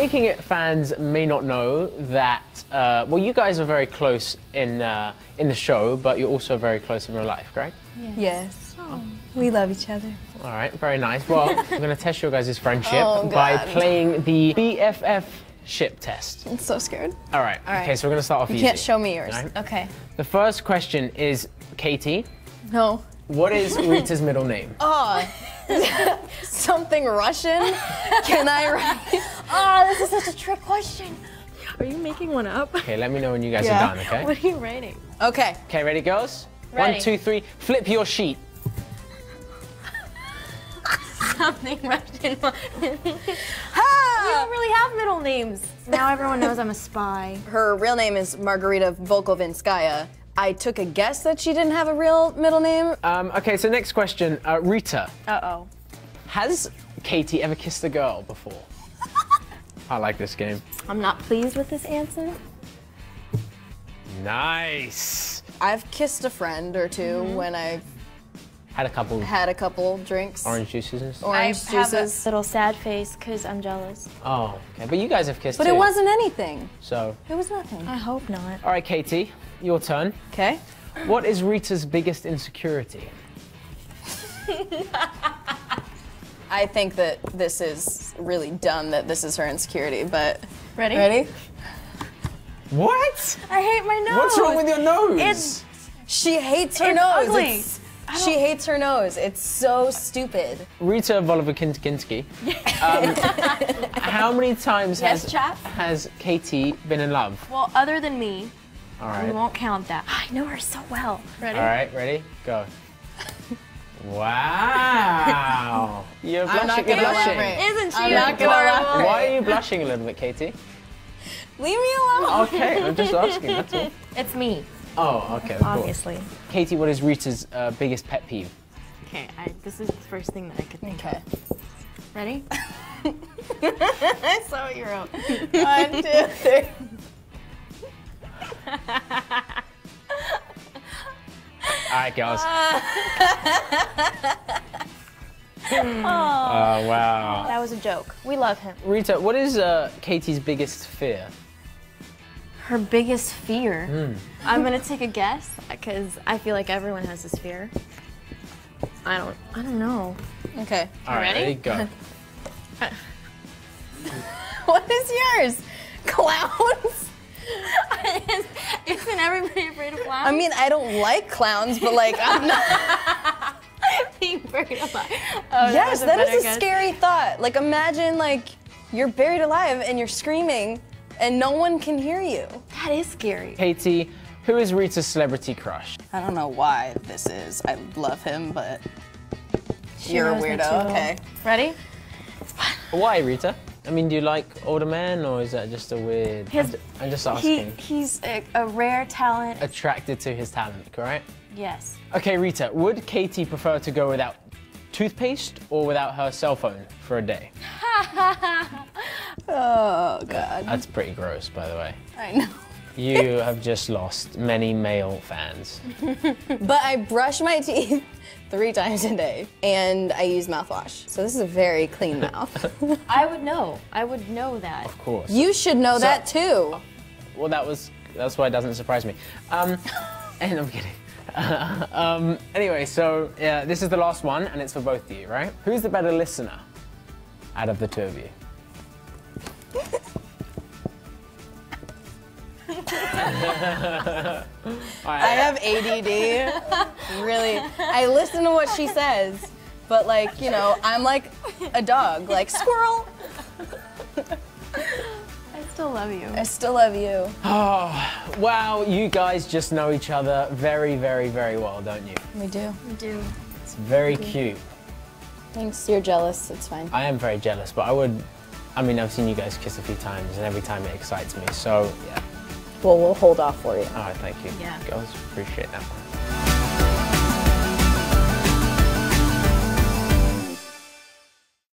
Faking It fans may not know that, uh, well, you guys are very close in, uh, in the show, but you're also very close in real life, correct? Yes. We love each other. All right, very nice. Well, I'm going to test your guys' friendship Oh, by playing the BFF ship test. I'm so scared. All right, All right. right. okay, so we're going to start off You easy. can't show me yours. All right. Okay. The first question is, Katie, No. What is Rita's middle name? Oh. Something Russian? Can I write? Oh, this is such a trick question. Are you making one up? Okay, let me know when you guys Yeah. are done, okay? What are you writing? Okay. Okay, ready, girls? Ready. One, two, three, flip your sheet. Something Russian. we Ha! don't really have middle names. Now everyone knows I'm a spy. Her real name is Margarita Volkovinskaya. I took a guess that she didn't have a real middle name. Um, okay, so next question. Uh, Rita, Uh oh. has Katie ever kissed a girl before? I like this game. I'm not pleased with this answer. Nice. I've kissed a friend or 2 Mm-hmm. when I've Had a couple had a couple drinks. orange juices. Orange I have a juices. little sad face because I'm jealous. Oh, okay. But you guys have kissed But too. it wasn't anything. So, It was nothing. I hope not. all right, Katie, your turn. Okay. What is Rita's biggest insecurity? I think that this is really dumb that this is her insecurity, but Ready? ready? What? I hate my nose. What's wrong with your nose? It's She hates her It's nose. ugly. It's- she hates her nose. It's so stupid. Rita Volovakinskinsky. Um, how many times Yes, has, chap? has Katie been in love? well, other than me, All we won't count that. I know her so well. Ready? All right, ready? Go. Wow. You're blushing. I'm not gonna blushing. elaborate. Isn't she I'm not gonna adorable? elaborate. Why are you blushing a little bit, Katie? Leave me alone. Okay, I'm just asking. That's all. It's me, Oh, okay. Of course. obviously. Katie, what is Rita's uh, biggest pet peeve? Okay, I, this is the first thing that I could think Okay. of. Ready? I saw what you wrote. One, two, three. All right, girls. Uh. Oh, wow. That was a joke. We love him. Rita, what is uh, Katie's biggest fear? Her biggest fear. Mm. I'm gonna take a guess because I feel like everyone has this fear. I don't. I don't know. Okay. All right, ready? ready? Go. What is yours? Clowns? Isn't everybody afraid of clowns? I mean, I don't like clowns, but like, I'm not. being buried alive. Oh, yes, was that better is a guess. scary thought. Like, imagine like you're buried alive and you're screaming, and no one can hear you. That is scary. Katie, who is Rita's celebrity crush? I don't know why this is. I love him, but you're a weirdo. Okay. Ready? Why, Rita? I mean, do you like older men, or is that just a weird? His- I'm ju- I'm just He asking. he's a, a rare talent. Attracted to his talent, correct? yes. Okay, Rita, would Katie prefer to go without toothpaste or without her cell phone for a day? Oh God. That's pretty gross, by the way. I know. You have just lost many male fans. But I brush my teeth three times a day, and I use mouthwash. So this is a very clean mouth. I would know. I would know that. Of course. you should know that too. Well, that was that's why it doesn't surprise me. Um, and I'm kidding. um, anyway, so yeah, this is the last one, and it's for both of you, right? Who's the better listener out of the two of you? I have ADD. really, I listen to what she says, but like you know, I'm like a dog, like squirrel. I still love you. I still love you. Oh, wow, you guys just know each other very, very, very well, don't you? We do. We do. It's very cute. Thanks. You're jealous. It's fine. I am very jealous, but I would. I mean, I've seen you guys kiss a few times, and every time it excites me. So yeah. Well, we'll hold off for you. All right, thank you. Yeah. Girls, appreciate that one.